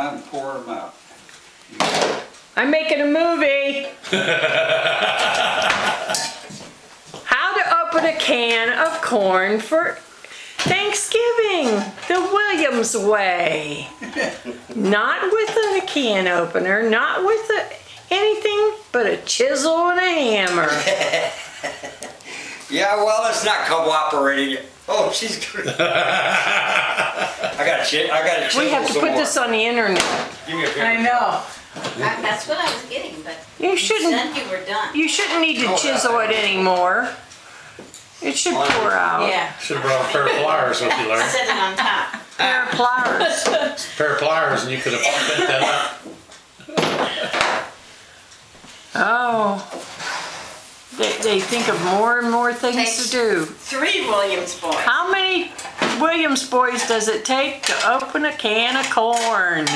and pour them out. I'm making a movie. How to open a can of corn for Thanksgiving, the Williams way. Not with a can opener, not with a, anything but a chisel and a hammer. Yeah, well, it's not cooperating. Oh, she's good. I got to I got to chisel We have to some put more. this on the internet. Give me a paper. I know. I- That's what I was getting, but You you shouldn't, said you were done. you shouldn't need to chisel it anymore. It should pour out. Yeah. Should have brought a pair of pliers with you, Larry. Set it on top. Pair of pliers. pair of pliers and you could have bent that up. Oh. They, they think of more and more things to do. Three Williams boys. How many Williams boys does it take to open a can of corn?